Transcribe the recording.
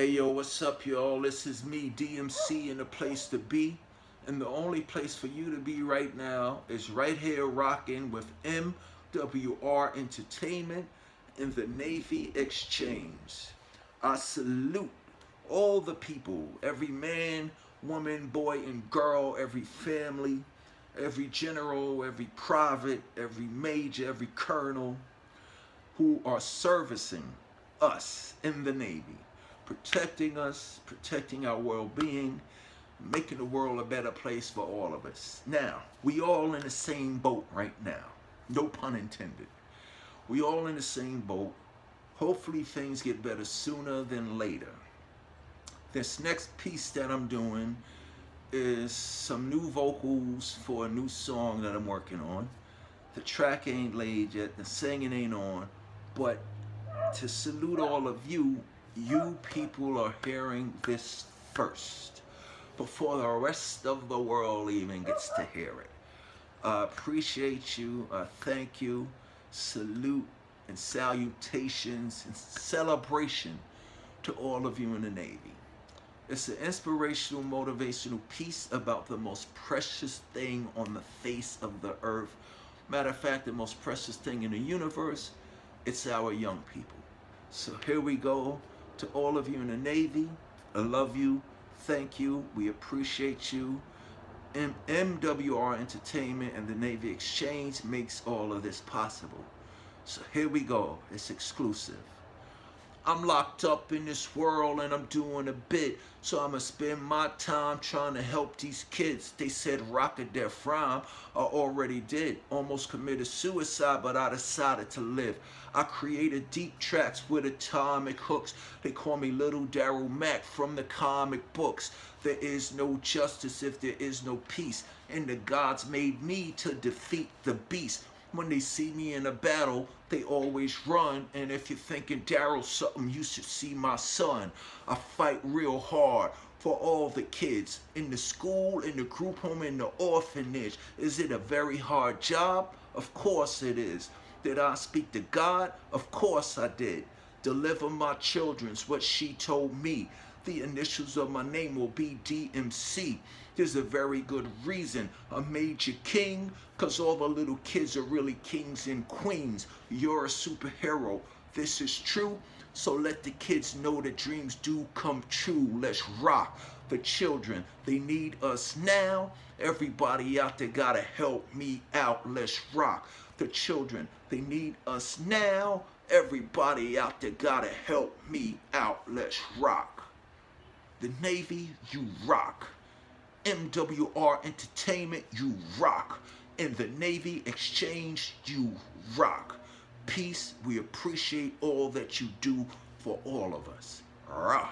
Hey yo, what's up y'all? This is me, DMC, in the place to be. And the only place for you to be right now is right here rocking with MWR Entertainment in the Navy Exchange. I salute all the people, every man, woman, boy, and girl, every family, every general, every private, every major, every colonel who are servicing us in the Navy protecting us, protecting our well-being, making the world a better place for all of us. Now, we all in the same boat right now. No pun intended. We all in the same boat. Hopefully things get better sooner than later. This next piece that I'm doing is some new vocals for a new song that I'm working on. The track ain't laid yet, the singing ain't on, but to salute all of you you people are hearing this first before the rest of the world even gets to hear it. I appreciate you. Uh, thank you. Salute and salutations and celebration to all of you in the Navy. It's an inspirational, motivational piece about the most precious thing on the face of the earth. Matter of fact, the most precious thing in the universe, it's our young people. So here we go to all of you in the Navy. I love you. Thank you. We appreciate you. M MWR Entertainment and the Navy Exchange makes all of this possible. So here we go. It's exclusive. I'm locked up in this world and I'm doing a bit. So I'ma spend my time trying to help these kids. They said rock rocket their frame. I already did. Almost committed suicide, but I decided to live. I created deep tracks with atomic hooks. They call me Little Darryl Mack from the comic books. There is no justice if there is no peace. And the gods made me to defeat the beast. When they see me in a battle, they always run. And if you're thinking Darryl something, you should see my son. I fight real hard for all the kids in the school, in the group home, in the orphanage. Is it a very hard job? Of course it is. Did I speak to God? Of course I did. Deliver my children's what she told me. The initials of my name will be DMC. There's a very good reason made you king, cause all the little kids are really kings and queens. You're a superhero. This is true. So let the kids know that dreams do come true. Let's rock. The children, they need us now. Everybody out there gotta help me out. Let's rock. The children, they need us now. Everybody out there gotta help me out. Let's rock. The Navy, you rock. MWR Entertainment, you rock. In the Navy Exchange, you rock. Peace, we appreciate all that you do for all of us. Rah.